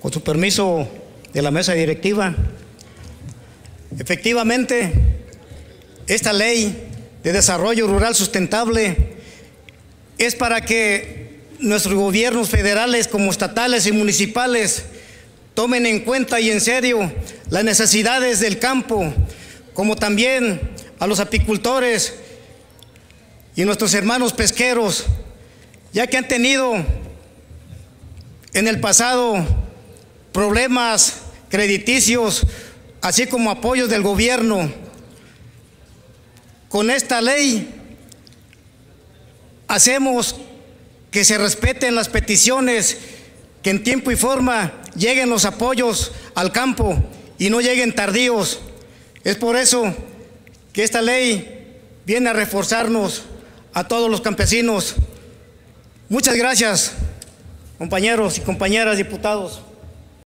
Con su permiso de la mesa directiva, efectivamente, esta ley de desarrollo rural sustentable es para que nuestros gobiernos federales como estatales y municipales tomen en cuenta y en serio las necesidades del campo, como también a los apicultores y nuestros hermanos pesqueros, ya que han tenido en el pasado problemas crediticios, así como apoyos del gobierno. Con esta ley hacemos que se respeten las peticiones, que en tiempo y forma lleguen los apoyos al campo y no lleguen tardíos. Es por eso que esta ley viene a reforzarnos a todos los campesinos. Muchas gracias, compañeros y compañeras diputados.